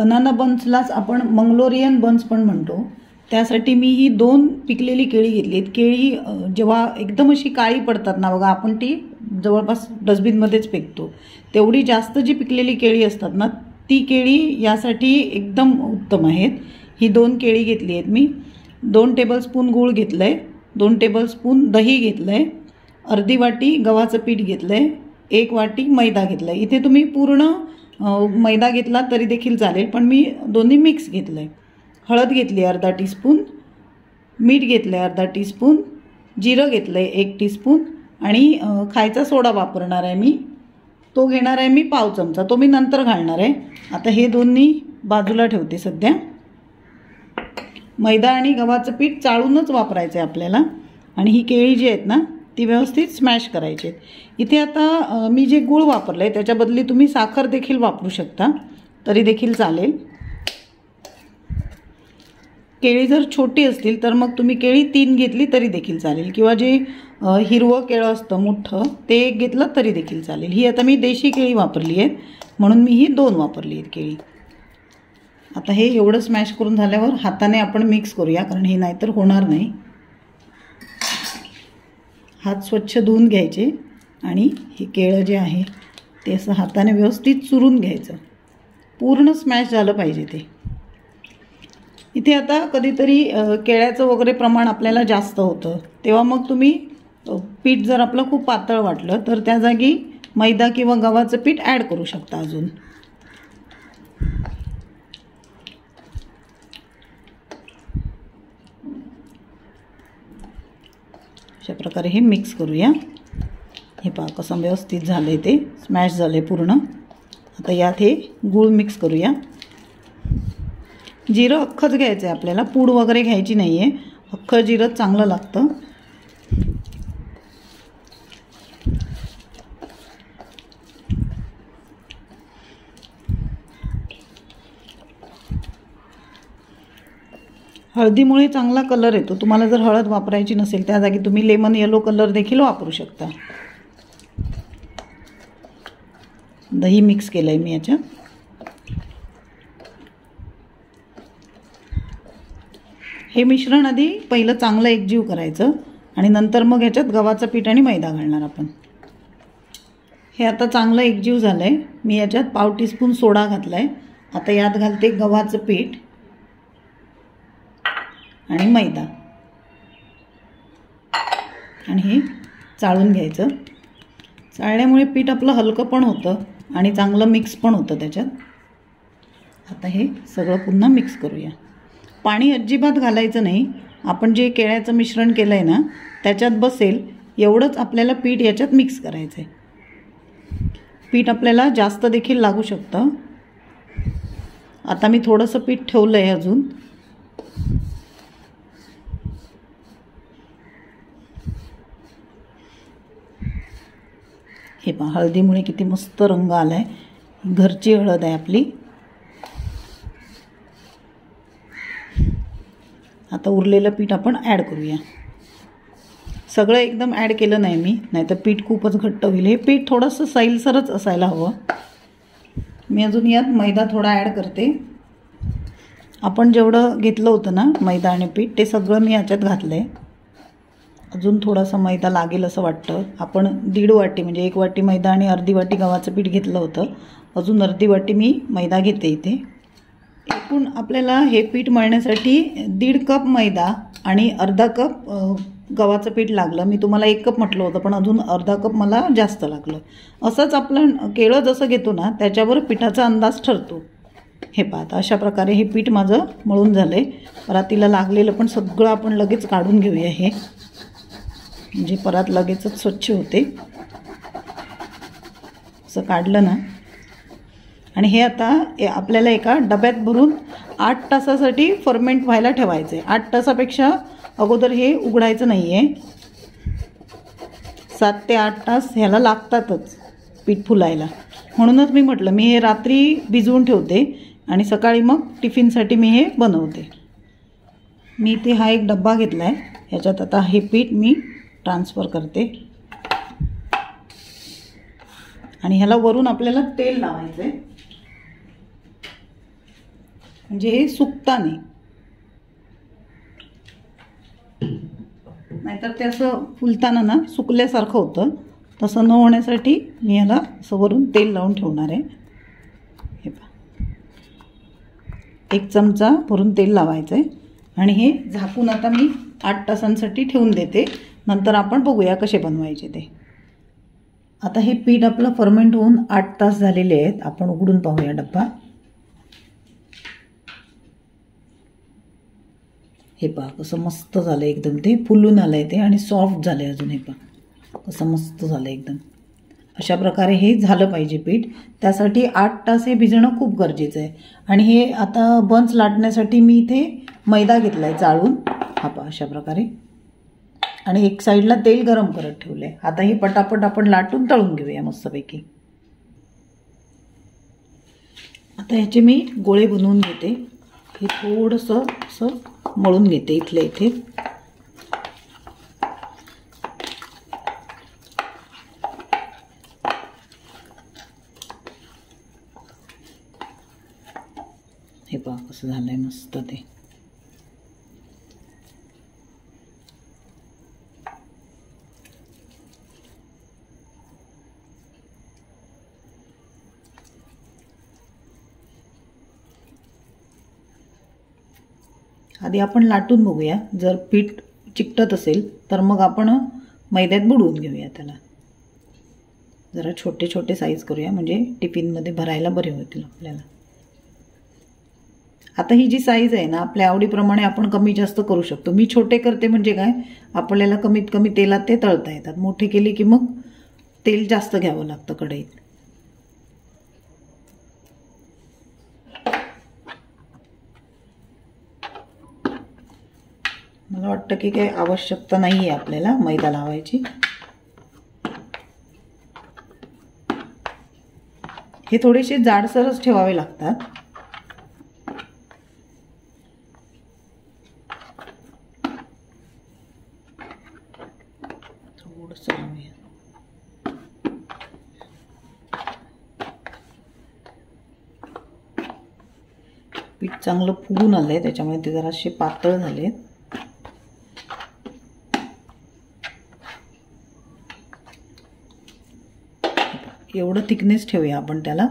Banana बन्सलाच आपण Mangalorean buns पण म्हणतो. त्यासाठी मी ही दोन पिकलेली केळी घेतली आहेत केळी जेव्हा एकदम अशी काळी पडतात ना बघा आपण ती जवळपास डस्टबिनमध्येच फेकतो. तेवढी जास्त जी पिकलेली केळी असतात ना ती केळी यासाठी एकदम उत्तम आहेत. ही दोन केळी घेतली आहेत मी. दोन टेबलस्पून गूळ घेतलं आहे दोन टेबलस्पून दही घेतलं आहे अर्धी वाटी गव्हाचं पीठ घेतलं आहे एक वाटी मैदा घेतला आहे इथे तुम्ही पूर्ण मैदा घेतला तरी देखील चालेल पण मी दोन्ही मिक्स घेतलं आहे हळद घेतली आहे अर्धा टीस्पून मीठ घेतलं आहे अर्धा टीस्पून जिरं घेतलं आहे एक टीस्पून आणि खायचा सोडा वापरणार आहे मी. तो घेणार आहे मी पाव चमचा. तो मी नंतर घालणार आहे. आता हे दोन्ही बाजूला ठेवते सध्या. मैदा आणि गव्हाचं पीठ चाळूनच वापरायचं आहे आपल्याला. आणि ही केळी जी आहेत ना ती व्यवस्थित स्मॅश करायची आहेत. इथे आता मी जे गूळ वापरलं आहे त्याच्या बदली तुम्ही साखर देखील वापरू शकता. तरी देखील चालेल. केळी जर छोटी असतील तर मग तुम्ही केळी तीन घेतली तरी देखील चालेल. किंवा जे हिरवं केळं असतं मोठं ते एक घेतलं तरी देखील चालेल. ही आता मी देशी केळी वापरली आहेत. म्हणून मी ही दोन वापरली आहेत केळी. आता हे एवढं स्मॅश करून झाल्यावर हाताने आपण मिक्स करूया कारण हे नाहीतर होणार नाही. हात स्वच्छ धुवून घ्यायचे आणि हे केळं जे आहे ते असं हाताने व्यवस्थित चुरून घ्यायचं. पूर्ण स्मॅश झालं पाहिजे ते. इथे आता कधीतरी केळ्याचं वगैरे प्रमाण आपल्याला जास्त होतं. तेव्हा मग तुम्ही पीठ जर आपलं खूप पातळ वाटलं तर त्या जागी मैदा किंवा गव्हाचं पीठ ॲड करू शकता अजून. अशा प्रकारे हे मिक्स करूया. हे पहा कसं व्यवस्थित झालं आहे ते. स्मॅश झालं आहे पूर्ण. आता यात हे गूळ मिक्स करूया. जिरं अख्खंच घ्यायचं आहे आपल्याला. पूड वगैरे घ्यायची नाही आहे अख्खं जिरं चांगलं लागतं. हळदीमुळे चांगला कलर येतो. तुम्हाला जर हळद वापरायची नसेल त्या जागी तुम्ही लेमन येलो कलर देखील वापरू शकता. दही मिक्स केलं आहे मी याच्यात. हे मिश्रण आधी पहिलं चांगलं एकजीव करायचं आणि नंतर मग ह्याच्यात गव्हाचं पीठ आणि मैदा घालणार आपण. हे आता चांगलं एकजीव झालं आहे मी याच्यात पाव टीस्पून सोडा घातला आहे आता यात घालते गव्हाचं पीठ. आणि मैदा. आणि हे चाळून घ्यायचं. चाळल्यामुळे पीठ आपलं हलकं पण होतं आणि चांगलं मिक्स पण होतं त्याच्यात. आता हे सगळं पुन्हा मिक्स करूया. पाणी अजिबात घालायचं नाही. आपण जे केळ्याचं मिश्रण केलं आहे ना त्याच्यात बसेल. एवढंच आपल्याला पीठ याच्यात मिक्स करायचं आहे पीठ आपल्याला जास्त देखील लागू शकतं. आता मी थोडंसं पीठ ठेवलं आहे अजून. हे पहा हळदीमुळे किती मस्त रंग आला आहे घरची हळद आहे आपली. आता उरलेलं पीठ आपण ॲड करूया. सगळं एकदम ॲड केलं नाही मी. नाहीतर पीठ खूपच घट्ट होईल. हे पीठ थोडंसं सैलसरच असायला हवं. मी अजून यात मैदा थोडा ॲड करते. आपण जेवढं घेतलं होतं ना मैदा आणि पीठ ते सगळं मी याच्यात घातलं आहे अजून थोडासा मैदा लागेल असं वाटतं. आपण दीड वाटी म्हणजे एक वाटी मैदा आणि अर्धी वाटी गव्हाचं पीठ घेतलं होतं. अजून अर्धी वाटी मी मैदा घेते इथे. एकूण आपल्याला हे पीठ मळण्यासाठी दीड कप मैदा आणि अर्धा कप गव्हाचं पीठ लागलं. मी तुम्हाला एक कप म्हटलं होतं पण अजून अर्धा कप मला जास्त लागलं. असंच आपलं केळं जसं घेतो ना त्याच्यावर पिठाचा अंदाज ठरतो. हे पाहता अशा प्रकारे हे पीठ माझं मळून झालं आहे परातीला लागलेलं पण सगळं आपण लगेच काढून घेऊया हे. म्हणजे परत लगेचच स्वच्छ होते. असं काढलं ना. आणि हे आता ए- आपल्याला एका डब्यात भरून आठ तासासाठी फर्मेंट व्हायला ठेवायचं आहे आठ तासापेक्षा अगोदर हे उघडायचं नाही आहे सात ते आठ तास ह्याला लागतातच पीठ फुलायला. म्हणूनच मी म्हटलं मी हे रात्री भिजवून ठेवते आणि सकाळी मग टिफिनसाठी मी हे बनवते. मी इथे हा एक डब्बा घेतला आहे ह्याच्यात आता हे पीठ मी ट्रान्सफर करते. आणि ह्याला वरून आपल्याला तेल लावायचं आहे म्हणजे हे सुकता नाही नाहीतर ते असं फुलताना ना सुकल्यासारखं होतं. तसं न होण्यासाठी मी ह्याला असं वरून तेल लावून ठेवणार आहे. हे पहा. एक चमचा भरून तेल लावायचं आहे आणि हे झाकून आता मी आठ तासांसाठी ठेवून देते. नंतर आपण बघूया कसे बनवायचे ते. आता हे पीठ आपलं फर्मेंट होऊन आठ तास झालेले आहेत. आपण उघडून पाहूया डब्बा. हे पहा कसं मस्त झालं एकदम. ते फुलून आलं आहे ते आणि सॉफ्ट झालं आहे अजून हे पहा. कसं मस्त झालं एकदम. अशा प्रकारे हे झालं पाहिजे पीठ. त्यासाठी आठ तास हे भिजणं खूप गरजेचं आहे. आणि हे आता बन्स लाटण्यासाठी मी इथे मैदा घेतला आहे चाळून. हा पहा अशा प्रकारे. आणि एक साईडला तेल गरम करत ठेवलं. आहे आता ही पटापट आपण लाटून तळून घेऊया मस्तपैकी. आता ह्याचे मी गोळे बनवून घेते. हे थोडंसं असं मळून घेते इथल्या इथे. हे पहा कसं झालं आहे मस्त ते. आधी आपण लाटून बघूया. जर पीठ चिकटत असेल तर मग आपण मैद्यात बुडवून घेऊया त्याला. जरा छोटे छोटे साईज करूया म्हणजे टिफिनमध्ये भरायला बरे होतील आपल्याला. आता ही जी साईज आहे ना आपल्या आवडीप्रमाणे आपण कमी जास्त करू शकतो. मी छोटे करते म्हणजे काय आपल्याला कमीत कमी तेलात ते तळता येतात. मोठे केले की मग तेल जास्त घ्यावं लागतं कढईत. मला वाटतं की काही आवश्यकता नाही आहे आपल्याला मैदा लावायची. हे थोडेसे जाडसरच ठेवावे लागतात. पीठ चांगलं फुगून आलंय त्याच्यामुळे ते जरासे पातळ झालेत. एवढं थिकनेस ठेवूया आपण त्याला.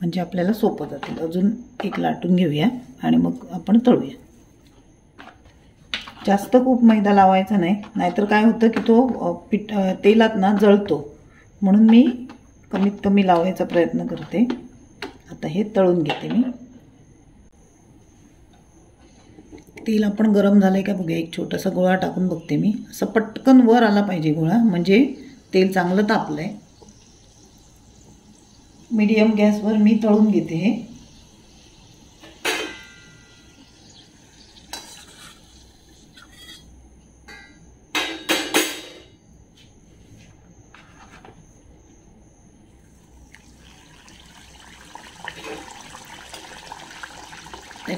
म्हणजे आपल्याला सोपं जातील. अजून एक लाटून घेऊया आणि मग आपण तळूया. जास्त खूप मैदा लावायचा नाही. नाहीतर काय होतं की तो पीठ तेलात ना जळतो. म्हणून मी कमीत कमी लावायचा प्रयत्न करते. आता हे तळून घेते मी. तेल आपण गरम झालं आहे का बघूया. एक छोटासा गोळा टाकून बघते मी. असं पटकन वर आला पाहिजे गोळा. म्हणजे तेल चांगलं तापलं आहे मीडियम गॅसवर मी तळून घेते हे.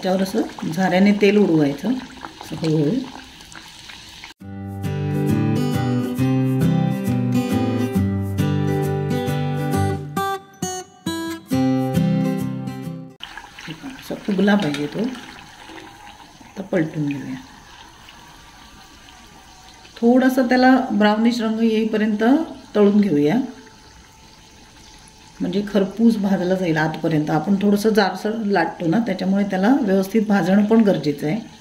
त्याच्यावर असं झाऱ्याने तेल उडवायचं. असं हळूहळू. असा फुगला पाहिजे तो. आता पलटून घेऊया. थोडासा त्याला ब्राउनिश रंग येईपर्यंत तळून घेऊया. म्हणजे खरपूस भाजला जाईल आतपर्यंत. आपण थोडंसं जारसर लाटतो ना त्याच्यामुळे त्याला व्यवस्थित भाजणं पण गरजेचं आहे.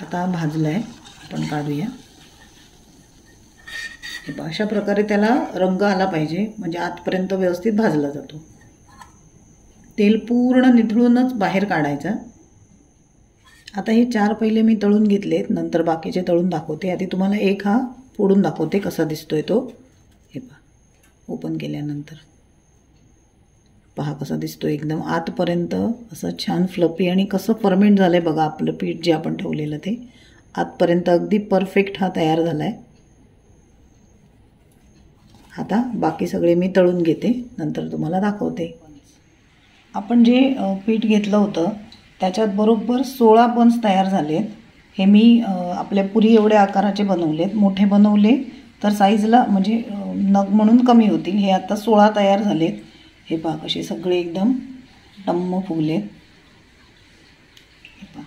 आता भाजलं आहे आपण काढूया. अशा प्रकारे त्याला रंग आला पाहिजे म्हणजे आतपर्यंत व्यवस्थित भाजला जातो. तेल पूर्ण निथळूनच बाहेर काढायचं. आता हे चार पहिले मी तळून घेतलेत नंतर बाकीचे तळून दाखवते. आधी तुम्हाला एक हा फोडून दाखवते कसा दिसतोय तो. हे पहा ओपन केल्यानंतर. पहा कसा दिसतो एकदम आतपर्यंत असं छान फ्लपी आणि कसं फर्मेंट झालं आहे बघा आपलं पीठ जे आपण ठेवलेलं ते. आतपर्यंत अगदी परफेक्ट हा तयार झाला आहे आता बाकी सगळे मी तळून घेते नंतर तुम्हाला दाखवते. आपण जे पीठ घेतलं होतं त्याच्यात बरोबर सोळा बन्स तयार झालेत. हे मी आपल्या पुरी एवढ्या आकाराचे बनवलेत. मोठे बनवले तर साईजला म्हणजे नग म्हणून कमी होतील. हे आता सोळा तयार झालेत. हे पहा कसे सगळे एकदम टम्म फुगलेत. हे पहा.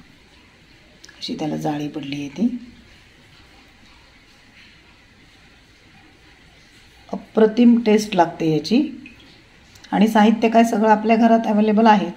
कशी त्याला जाळी पडली आहे ती. अप्रतिम टेस्ट लागते याची. आणि साहित्य काय सगळं आपल्या घरात अवेलेबल आहेच.